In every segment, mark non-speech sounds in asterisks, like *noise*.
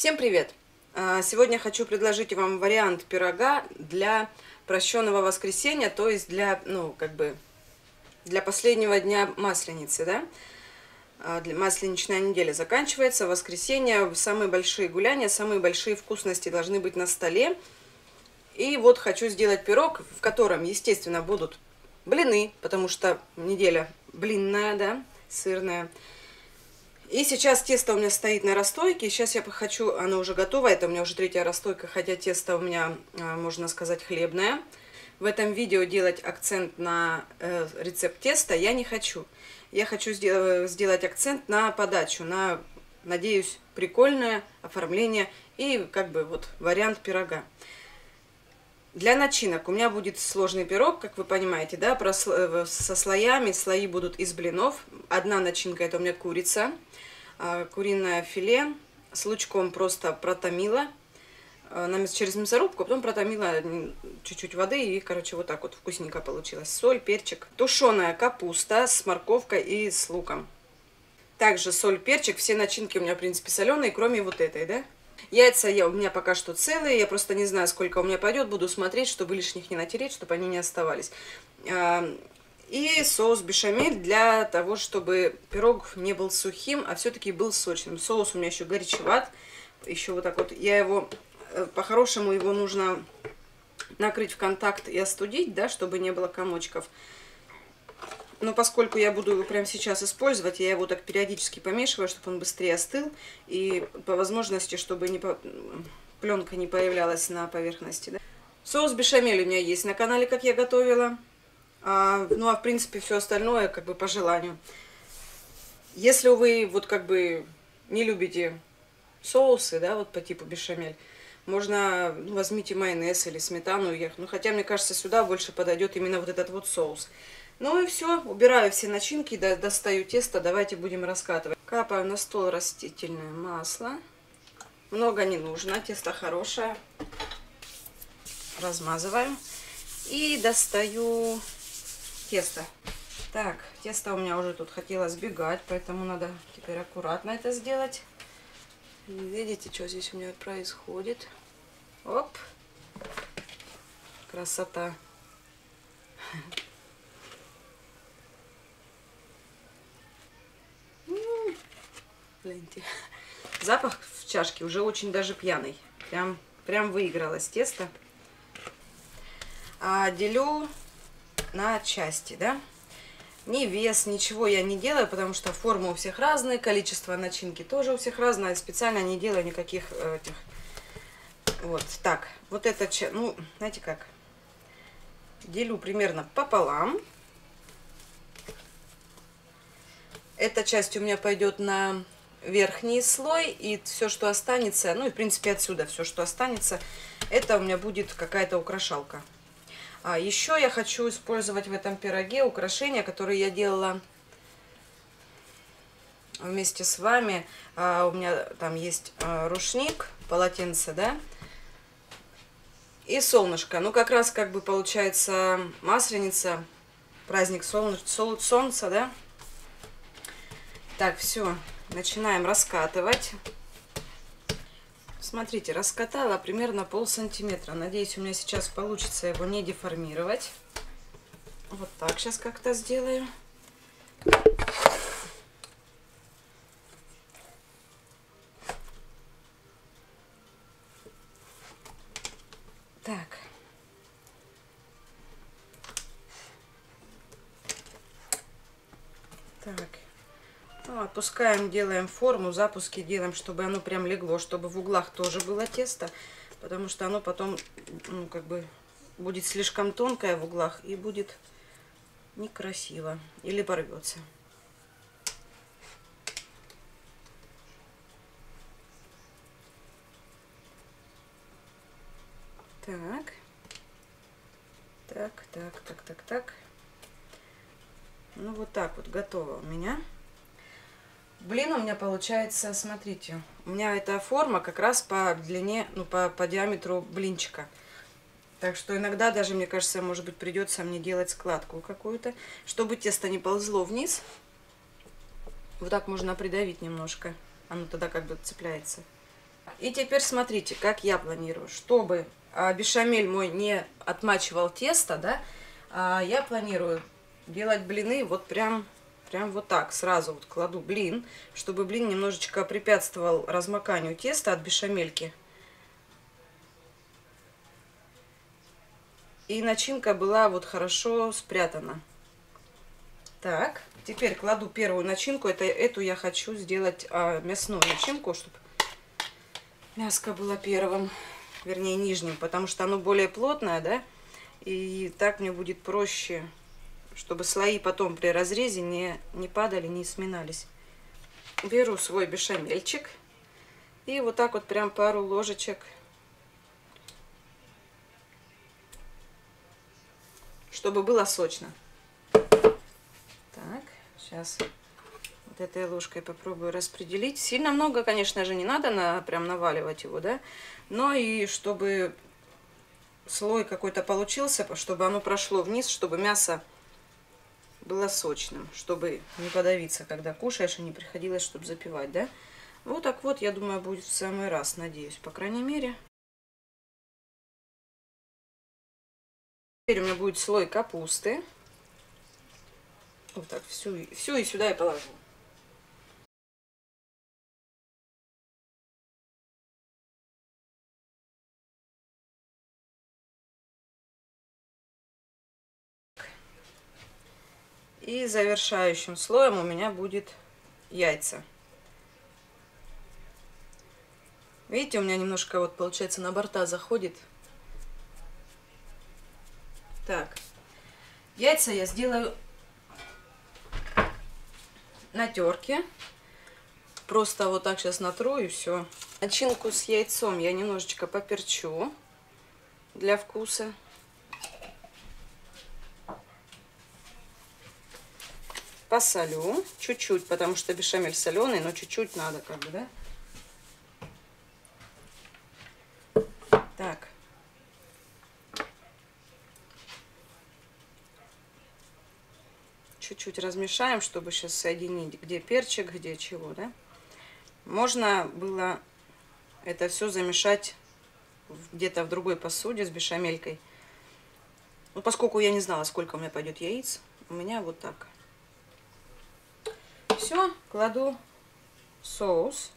Всем привет! А, Сегодня хочу предложить вам вариант пирога для прощенного воскресенья, то есть для, ну, как бы, для последнего дня Масленицы, да? А, Масленичная неделя заканчивается, воскресенье самые большие гуляния, самые большие вкусности должны быть на столе. И вот хочу сделать пирог, в котором, естественно, будут блины, потому что неделя блинная, да, сырная. И сейчас тесто у меня стоит на расстойке. Сейчас я хочу, оно уже готово, это у меня уже третья расстойка, хотя тесто у меня, а, можно сказать, хлебное. В этом видео делать акцент на э, рецепт теста я не хочу. Я хочу сдел- сделать акцент на подачу, на, надеюсь, прикольное оформление и как бы вот вариант пирога. Для начинок у меня будет сложный пирог, как вы понимаете, да, э, со слоями. Слои будут из блинов. Одна начинка это у меня курица, куриное филе с лучком просто протомила а, через мясорубку, а потом протомила чуть-чуть воды и, короче, вот так вот вкусненько получилось. Соль, перчик, тушеная капуста с морковкой и с луком. Также соль, перчик, все начинки у меня, в принципе, соленые, кроме вот этой, да? Яйца я, у меня пока что целые, я просто не знаю, сколько у меня пойдет, буду смотреть, чтобы лишних не натереть, чтобы они не оставались. И соус бешамель для того, чтобы пирог не был сухим, а все-таки был сочным. Соус у меня еще горячеват, еще вот так вот, я его, э, по-хорошему его нужно накрыть в контакт и остудить, да, чтобы не было комочков. Но поскольку я буду его прямо сейчас использовать, я его так периодически помешиваю, чтобы он быстрее остыл. И по возможности, чтобы не по... пленка не появлялась на поверхности. Да? Соус бешамель у меня есть на канале, как я готовила. А, ну, а в принципе все остальное как бы по желанию. Если вы вот как бы не любите соусы, да, вот по типу бешамель, можно, ну, возьмите майонез или сметану. я- Ну, хотя, мне кажется, сюда больше подойдет именно вот этот вот соус. Ну и все, убираю все начинки, до- достаю тесто, давайте будем раскатывать. Капаю на стол растительное масло. Много не нужно, тесто хорошее. Размазываю. И достаю тесто. Так, тесто у меня уже тут хотело сбегать, поэтому надо теперь аккуратно это сделать. Видите, что здесь у меня происходит? Оп. Красота. Гляньте. Запах в чашке уже очень даже пьяный. Прям, прям выигралось тесто. А, делю на части, да? Ни вес, ничего я не делаю, потому что формы у всех разные, количество начинки тоже у всех разное. Специально не делаю никаких э, этих. Вот, так, вот это, ну, знаете как, делю примерно пополам. Эта часть у меня пойдет на верхний слой, и все, что останется, ну и в принципе отсюда все, что останется, это у меня будет какая-то украшалка. А еще я хочу использовать в этом пироге украшения, которые я делала вместе с вами. А, у меня там есть а, рушник, полотенце, да, и солнышко. Ну, как раз как бы получается масленица, праздник солнышка, сол, солнца, да. Так, все, начинаем раскатывать. Смотрите, раскатала примерно пол сантиметра. Надеюсь, у меня сейчас получится его не деформировать. Вот так сейчас как-то сделаю. Так. Так. Опускаем, делаем форму, запуски делаем, чтобы оно прям легло, чтобы в углах тоже было тесто, потому что оно потом, ну, как бы, будет слишком тонкое в углах и будет некрасиво или порвется. Так. Так, так, так, так, так. Ну, вот так вот готово у меня. Блин, у меня получается, смотрите, у меня эта форма как раз по длине, ну, по, по диаметру блинчика. Так что иногда даже, мне кажется, может быть, придется мне делать складку какую-то, чтобы тесто не ползло вниз. Вот так можно придавить немножко. Оно тогда как бы цепляется. И теперь смотрите, как я планирую. Чтобы а, бешамель мой не отмачивал тесто, да, а, я планирую делать блины вот прям, прям вот так. Сразу вот кладу блин, чтобы блин немножечко препятствовал размоканию теста от бешамельки. И начинка была вот хорошо спрятана. Так, теперь кладу первую начинку. Это, эту я хочу сделать а, мясную начинку, чтобы мяско было первым, вернее нижним, потому что оно более плотное, да, и так мне будет проще, чтобы слои потом при разрезе не, не падали, не сминались. Беру свой бешамельчик и вот так вот прям пару ложечек чтобы было сочно. Так, сейчас вот этой ложкой попробую распределить. Сильно много, конечно же, не надо на, прям наваливать его, да, но и чтобы слой какой-то получился, чтобы оно прошло вниз, чтобы мясо было сочным, чтобы не подавиться, когда кушаешь, и не приходилось, чтобы запивать, да. Вот так вот, я думаю, будет в самый раз, надеюсь, по крайней мере. Теперь у меня будет слой капусты. Вот так, всю, всю и сюда я положу. И завершающим слоем у меня будет яйца. Видите, у меня немножко вот получается на борта заходит. Так, яйца я сделаю на терке. Просто вот так сейчас натру и все. Начинку с яйцом я немножечко поперчу для вкуса. Посолю чуть-чуть, потому что бешамель соленый, но чуть-чуть надо как бы, да? Так. Чуть-чуть размешаем, чтобы сейчас соединить, где перчик, где чего, да? Можно было это все замешать где-то в другой посуде с бешамелькой. Ну, поскольку я не знала, сколько у меня пойдет яиц, у меня вот так все, кладу соус.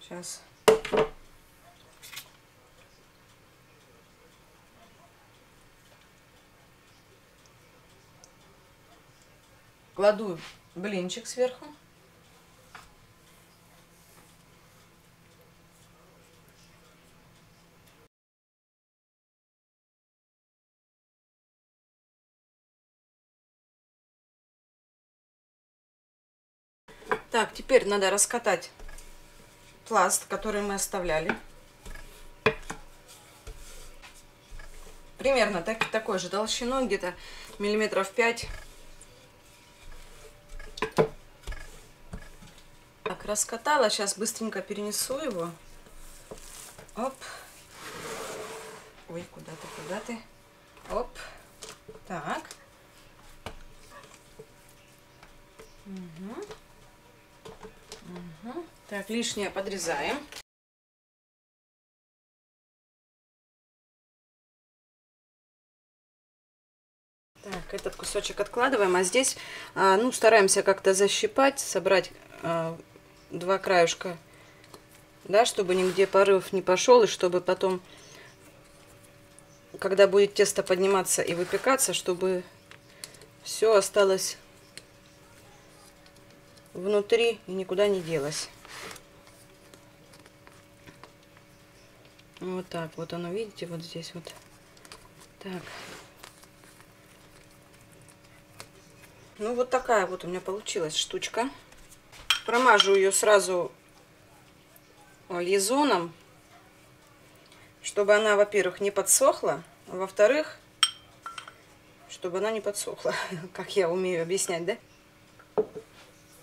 Сейчас. Кладу блинчик сверху. Так, теперь надо раскатать пласт, который мы оставляли. Примерно так, такой же толщиной, где-то миллиметров 5. Так, раскатала. Сейчас быстренько перенесу его. Оп. Ой, куда ты, куда ты? Оп. Так. Угу. Так, лишнее подрезаем. Так, этот кусочек откладываем, а здесь, а, ну, стараемся как-то защипать, собрать а, два краюшка, да, чтобы нигде порыв не пошел, и чтобы потом, когда будет тесто подниматься и выпекаться, чтобы все осталось внутри и никуда не делась. Вот так вот оно, видите, вот здесь вот. Так. Ну, вот такая вот у меня получилась штучка. Промажу ее сразу лизоном, чтобы она, во-первых, не подсохла, а во-вторых, чтобы она не подсохла, *laughs* как я умею объяснять, да?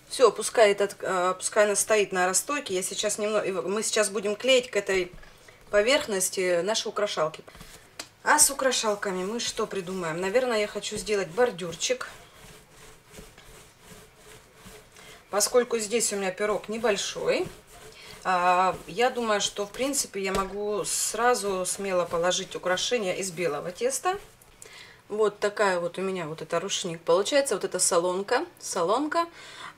Все, пускай, этот, э, пускай она стоит на расстойке. Я сейчас немного, мы сейчас будем клеить к этой поверхности наши украшалки. А с украшалками мы что придумаем? Наверное, я хочу сделать бордюрчик. Поскольку здесь у меня пирог небольшой, а, я думаю, что в принципе я могу сразу смело положить украшения из белого теста. Вот такая вот у меня вот это рушник. Получается вот эта солонка, солонка а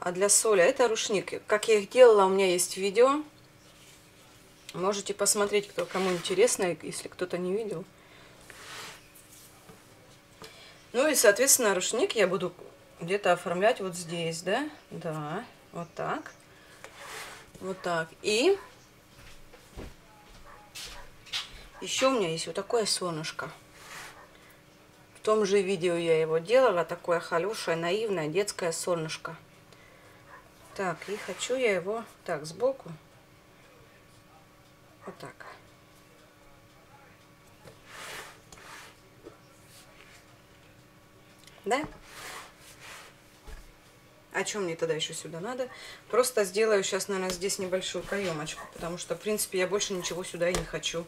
для соли. Это рушник. Как я их делала, у меня есть видео. Можете посмотреть, кто кому интересно, если кто-то не видел. Ну и, соответственно, рушник я буду где-то оформлять вот здесь, да? Да, вот так. Вот так. И еще у меня есть вот такое солнышко. В том же видео я его делала, такое хорошее, наивное детское солнышко. Так, и хочу я его так сбоку. Вот так. Да? А чем мне тогда еще сюда надо? Просто сделаю сейчас, наверное, здесь небольшую каемочку, потому что, в принципе, я больше ничего сюда и не хочу.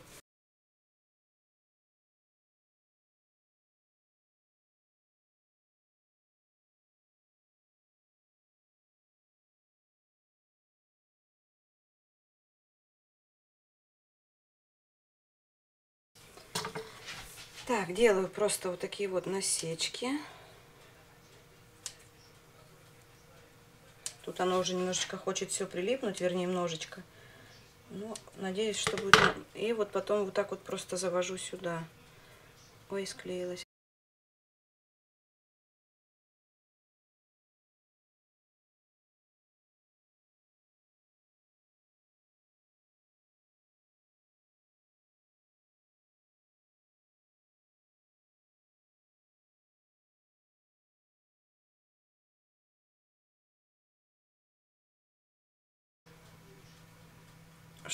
Так, делаю просто вот такие вот насечки. Тут оно уже немножечко хочет все прилипнуть, вернее, немножечко. Ну, надеюсь, что будет... И вот потом вот так вот просто завожу сюда. Ой, склеилась.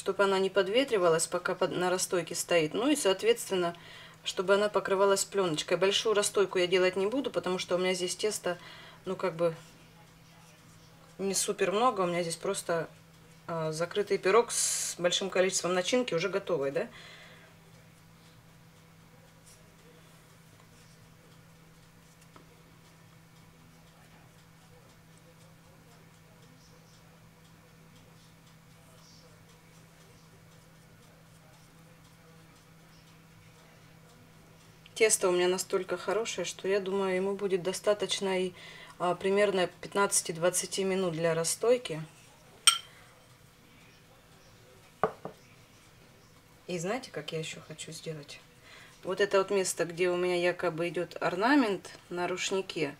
Чтобы она не подветривалась, пока на расстойке стоит. Ну и, соответственно, чтобы она покрывалась пленочкой. Большую расстойку я делать не буду, потому что у меня здесь тесто, ну, как бы, не супер много. У меня здесь просто э, закрытый пирог с большим количеством начинки уже готовый, да. Тесто у меня настолько хорошее, что я думаю, ему будет достаточно и а, примерно 15-20 минут для расстойки. И знаете, как я еще хочу сделать? Вот это вот место, где у меня якобы идет орнамент на рушнике,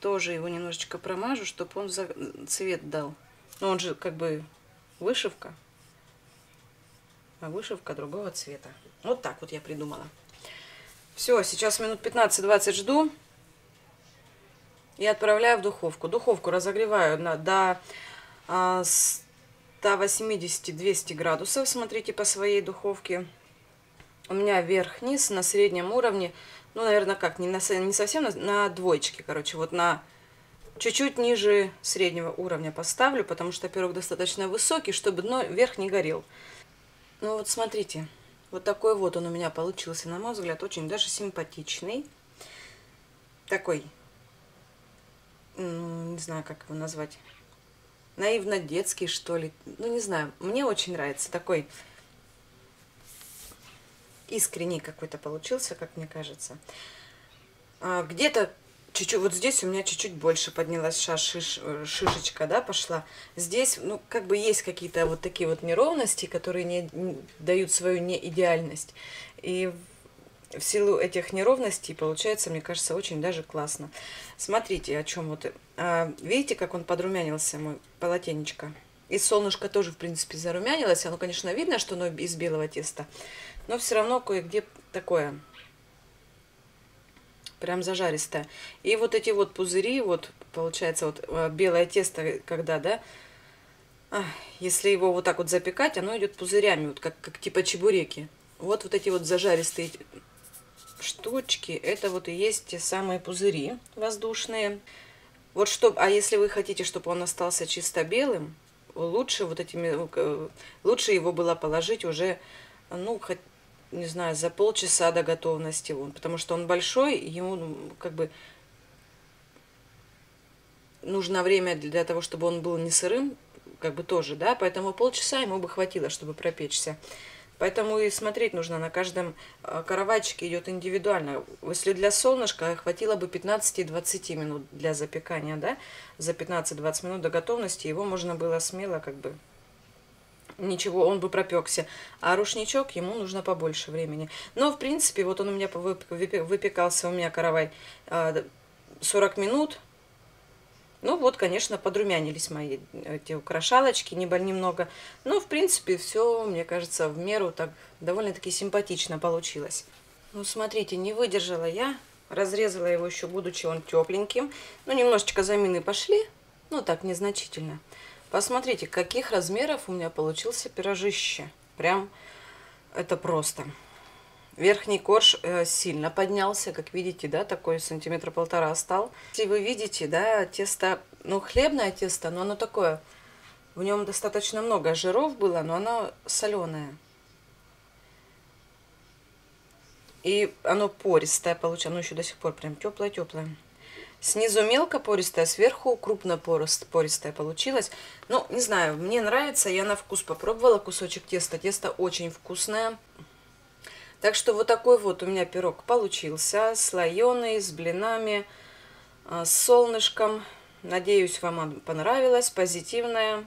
тоже его немножечко промажу, чтобы он цвет дал. Но он же как бы вышивка, а вышивка другого цвета. Вот так вот я придумала. Все, сейчас минут 15-20 жду. И отправляю в духовку. Духовку разогреваю на, до 180-200 а, градусов. Смотрите по своей духовке. У меня верх-низ на среднем уровне. Ну, наверное, как, не, на, не совсем на, на двоечке, короче. Вот на чуть-чуть ниже среднего уровня поставлю, потому что пирог достаточно высокий, чтобы дно верх не горел. Ну вот смотрите. Вот такой вот он у меня получился, на мой взгляд, очень даже симпатичный. Такой, не знаю, как его назвать, наивно-детский, что ли. Ну, не знаю, мне очень нравится. Такой искренний какой-то получился, как мне кажется. А, Где-то чуть-чуть, вот здесь у меня чуть-чуть больше поднялась ша, шиш, э, шишечка, да, пошла. Здесь, ну, как бы есть какие-то вот такие вот неровности, которые не, не дают свою неидеальность. И в силу этих неровностей получается, мне кажется, очень даже классно. Смотрите, о чем вот... А, видите, как он подрумянился, мой полотенечко? И солнышко тоже, в принципе, зарумянилось. Оно, конечно, видно, что оно из белого теста. Но все равно кое-где такое прям зажаристая. И вот эти вот пузыри, вот получается вот э, белое тесто, когда, да, если его вот так вот запекать, оно идет пузырями, вот как, как типа чебуреки. Вот вот эти вот зажаристые штучки, это вот и есть те самые пузыри воздушные. Вот что, а если вы хотите, чтобы он остался чисто белым, лучше вот этими, э, лучше его было положить уже, ну, хоть не знаю, за полчаса до готовности, он, потому что он большой, ему ну, как бы нужно время для того, чтобы он был не сырым, как бы тоже, да, поэтому полчаса ему бы хватило, чтобы пропечься. Поэтому и смотреть нужно, на каждом э, каравайчике идет индивидуально. Если для солнышка хватило бы 15-20 минут для запекания, да, за 15-20 минут до готовности его можно было смело как бы ничего, он бы пропекся. А рушничок ему нужно побольше времени. Но, в принципе, вот он у меня выпекался, у меня каравай 40 э, минут, ну вот, конечно, подрумянились мои эти украшалочки немного. Но, в принципе, все, мне кажется, в меру так довольно-таки симпатично получилось. Ну, смотрите, не выдержала я. Разрезала его еще, будучи он тепленьким. Ну, немножечко замины пошли. Ну, так, незначительно. Посмотрите, каких размеров у меня получился пирожище. Прям это просто. Верхний корж э, сильно поднялся, как видите, да, такой сантиметра полтора стал. Если вы видите, да, тесто, ну, хлебное тесто, но оно такое, в нем достаточно много жиров было, но оно соленое. И оно пористое получилось, оно еще до сих пор прям теплое-теплое. Снизу мелко пористая, сверху крупно пористая получилось. Ну, не знаю, мне нравится, я на вкус попробовала кусочек теста. Тесто очень вкусное. Так что вот такой вот у меня пирог получился, слоеный, с блинами, а, с солнышком. Надеюсь, вам понравилось, позитивное.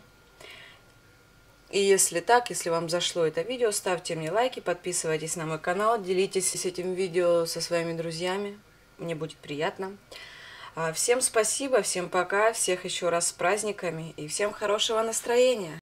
И если так, если вам зашло это видео, ставьте мне лайки, подписывайтесь на мой канал, делитесь этим видео со своими друзьями. Мне будет приятно. А, всем спасибо, всем пока, всех еще раз с праздниками и всем хорошего настроения.